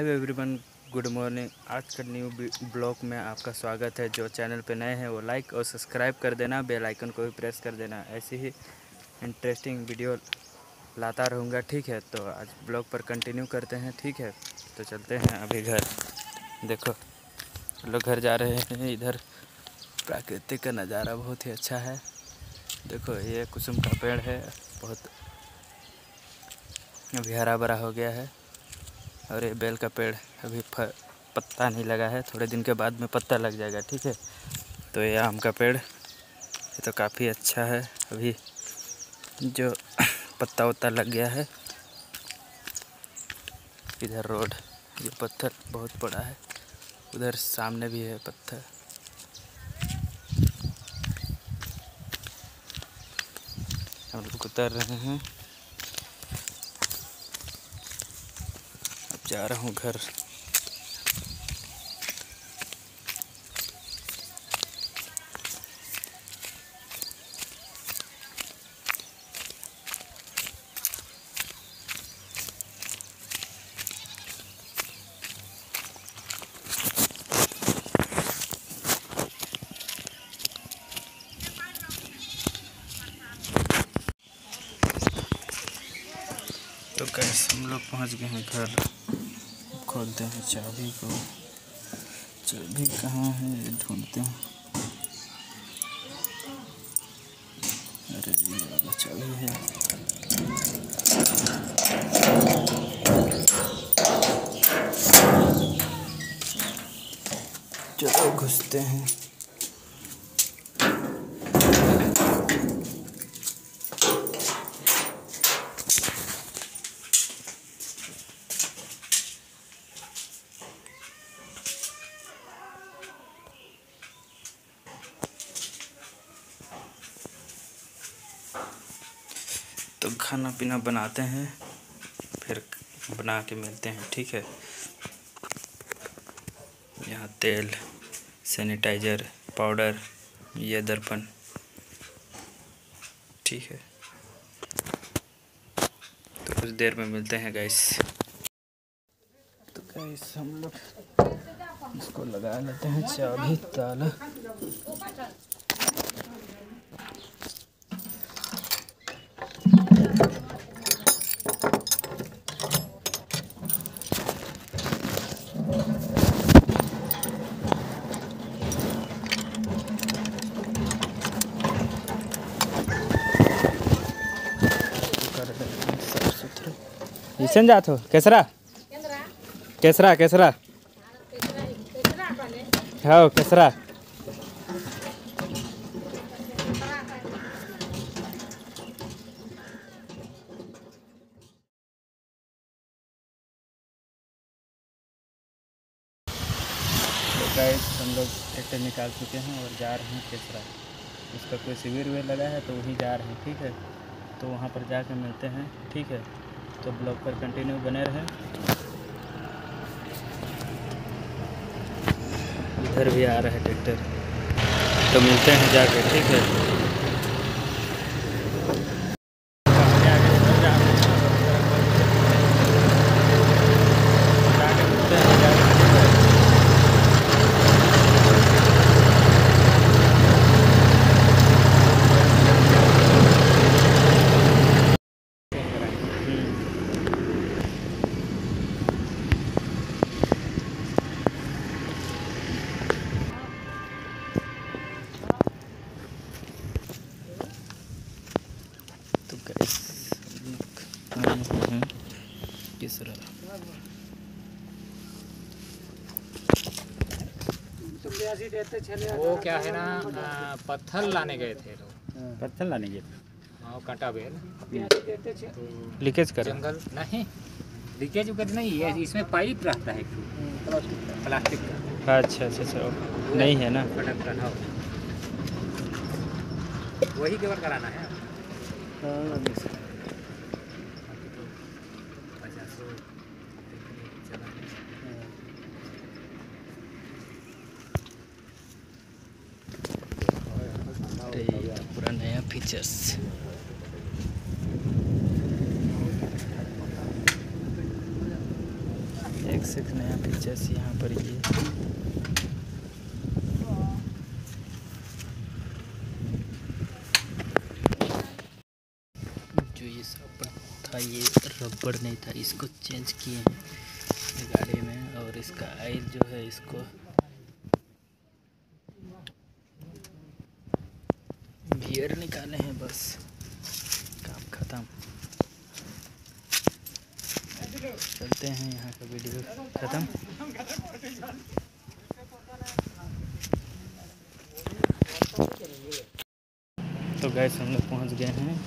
Hi everyone good morning आज का new blog में आपका स्वागत है। जो चैनल पे नए हैं, वो लाइक और सब्सक्राइब कर देना। बेल आइकन को भी प्रेस कर देना। ऐसी ही इंटरेस्टिंग वीडियो लाता रहूँगा, ठीक है? तो आज ब्लॉग पर कंटिन्यू करते हैं, ठीक है? तो चलते हैं अभी घर। देखो, लोग घर जा रहे हैं, इधर। प्राकृतिक का नज़ारा बहुत ही अच्छा है। देखो, ये कुसुम का पेड़ है। बहुत अभी हरा भरा हो गया है। और ये बेल का पेड़ अभी पत्ता नहीं लगा है। थोड़े दिन के बाद में पत्ता लग जाएगा, ठीक है? तो ये आम का पेड़, ये तो काफ़ी अच्छा है। अभी जो पत्ता वत्ता लग गया है, इधर रोड, ये पत्थर बहुत बड़ा है। उधर सामने भी है पत्थर। हम लोग उतर रहे हैं। जा रहा हूँ घर। तो कैसे हम लोग पहुँच गए हैं घर। खोलते हैं, चाबी को। चाबी कहाँ है? ढूंढते हैं। अरे ये चाबी है। चलो घुसते हैं। खाना पीना बनाते हैं, फिर बना के मिलते हैं, ठीक है? यहाँ तेल, सैनिटाइज़र, पाउडर, ये दर्पण, ठीक है? तो कुछ देर में मिलते हैं गैस तो गैस हम लोग इसको लगा लेते हैं चाबी, ताला। ईसन जात हो केसरा? केसरा केसरा। हाँ केसरा। गाइस हम लोग ट्रैक्टर निकाल चुके हैं और जा रहे हैं केसरा। उसका कोई शिविर विविर लगा है तो वहीं जा रहे हैं, ठीक है? तो वहाँ पर जाकर मिलते हैं, ठीक है? तो ब्लॉग पर कंटिन्यू बने रहें। इधर भी आ रहा है ट्रैक्टर। तो मिलते हैं जाके, ठीक है तो गैस किस वो क्या है ना पत्थर लाने गए थे लोग। पत्थर लाने के हाँ कांटा बेल तो लीकेज कर। जंगल नहीं लीकेज उकेज नहीं है इसमें पाइप रहता है प्लास्टिक का। अच्छा अच्छा अच्छा नहीं है ना। हाँ। वही केवल कराना है अच्छा सो चला अरे ये तो पूरा नया फीचर्स एक से एक नया फीचर्स यहाँ पर ये। जो ये सब था, ये रबड़ नहीं था, इसको चेंज किए हैं गाड़ी में और इसका आयल जो है इसको। गियर निकाले हैं बस। काम ख़त्म। चलते हैं यहाँ का वीडियो ख़त्म। तो गैस हम लोग पहुँच गए हैं।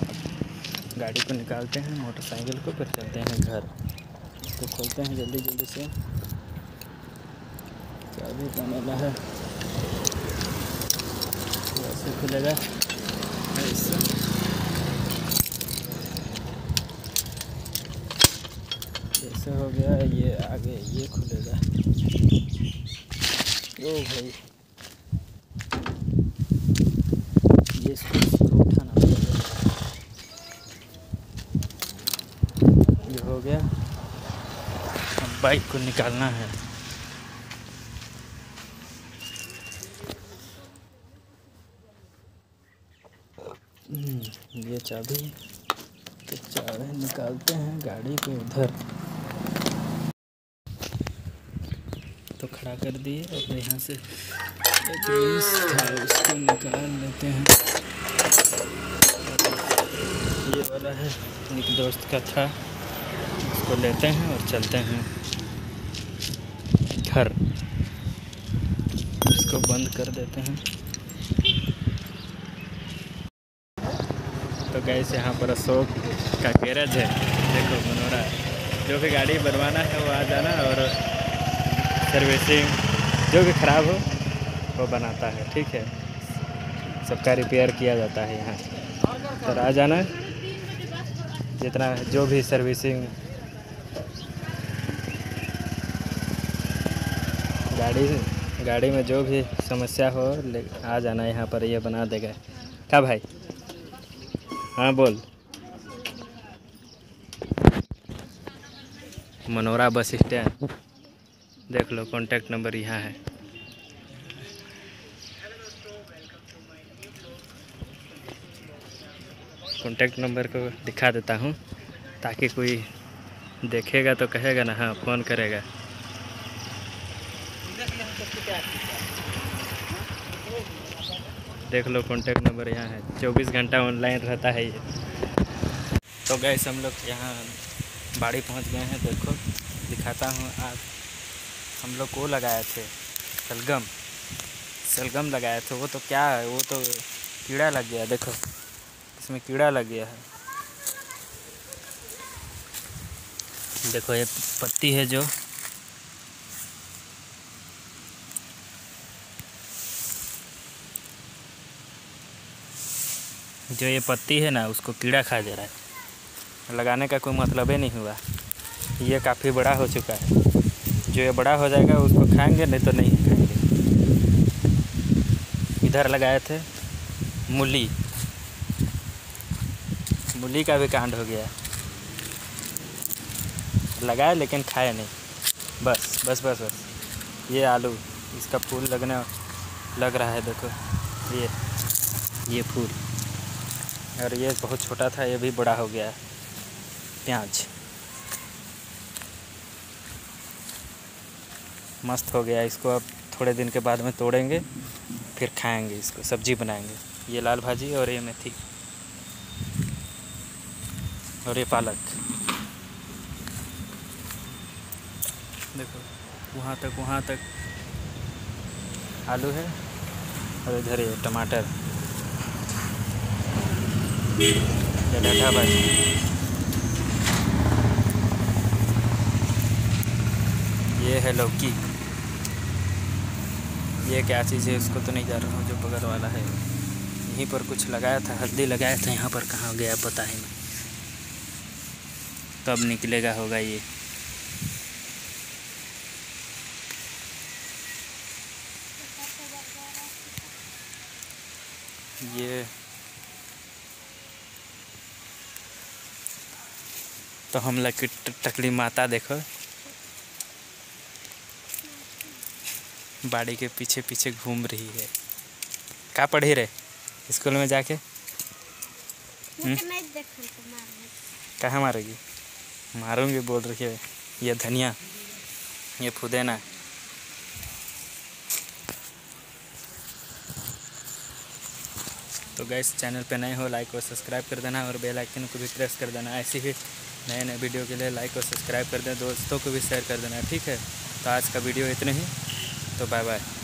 गाड़ी को निकालते हैं, मोटरसाइकिल को, फिर चलते हैं घर। तो खोलते हैं जल्दी जल्दी से। चाबी का मेला है। खुलेगा। ऐसे। जैसे हो गया ये आगे ये खुलेगा। ओ भाई। ये उठाना ये हो गया। अब बाइक को निकालना है। हम्म, ये चाबी। तो चाबी निकालते हैं गाड़ी को उधर खड़ा कर दिए और यहाँ से था, उसको निकाल लेते हैं। ये वाला है, एक दोस्त का था, उसको लेते हैं और चलते हैं घर। इसको बंद कर देते हैं। तो गैस यहाँ पर अशोक का गैरेज है। देखो मनोरा जो भी गाड़ी बनवाना है वो आ जाना और सर्विसिंग, जो भी ख़राब हो, वो बनाता है, ठीक है? सबका रिपेयर किया जाता है यहाँ। तो आ जाना। जितना जो भी सर्विसिंग, गाड़ी गाड़ी में जो भी समस्या हो, ले, आ जाना यहाँ पर, ये बना देगा। क्या भाई? हाँ बोल। Monera bus stand. देख लो कॉन्टैक्ट नंबर यहाँ है। कॉन्टैक्ट नंबर को दिखा देता हूँ, ताकि कोई देखेगा तो कहेगा ना हाँ फ़ोन करेगा। देख लो कॉन्टैक्ट नंबर यहाँ है। चौबीस घंटा ऑनलाइन रहता है ये। तो गैस हम लोग यहाँ बाड़ी पहुँच गए हैं, देखो, दिखाता हूँ आज हम लोग को लगाए थे सलगम सलगम लगाए थे, वो तो क्या है, वो तो कीड़ा लग गया, देखो, इसमें कीड़ा लग गया है। देखो, ये पत्ती है जो। जो ये पत्ती है ना, उसको कीड़ा खा दे रहा है। लगाने का कोई मतलब ही नहीं हुआ। ये काफ़ी बड़ा हो चुका है। जो ये बड़ा हो जाएगा उसको खाएँगे, नहीं तो नहीं खाएँगे। इधर लगाए थे मूली। मूली का भी कांड हो गया। लगाए लेकिन खाए नहीं। बस बस बस बस। ये आलू, इसका फूल लगने लग रहा है, देखो। ये ये फूल। और ये बहुत छोटा था, ये भी बड़ा हो गया। है प्याज। मस्त हो गया। इसको अब थोड़े दिन के बाद में तोड़ेंगे, फिर खाएँगे इसको, सब्ज़ी बनाएँगे। ये लाल भाजी और ये मेथी। और ये पालक। देखो, वहाँ तक वहाँ तक। आलू है और इधर ये टमाटर। डाठा भाजी। ये है लौकी। ये क्या चीज़ है उसको तो नहीं जा रहा हूँ, जो बगल वाला है। यहीं पर कुछ लगाया था, हल्दी लगाया था, यहाँ पर कहाँ गया, पता ही नहीं। कब निकलेगा होगा ये? ये तो हम लोग की ट- टकली माता देखो। बाड़ी के पीछे पीछे घूम रही है। का पढ़ी रहे स्कूल में जाके? मारने कहाँ मारेगी? मारूँगी बोल रही है। ये धनिया ये फुदेना। तो गैस चैनल पे नए हो लाइक और सब्सक्राइब कर देना और बेल आइकन को भी प्रेस कर देना। ऐसे ही नए नए वीडियो के लिए लाइक और सब्सक्राइब कर देना दोस्तों को भी शेयर कर देना ठीक है? तो आज का वीडियो इतने ही। 都拜拜。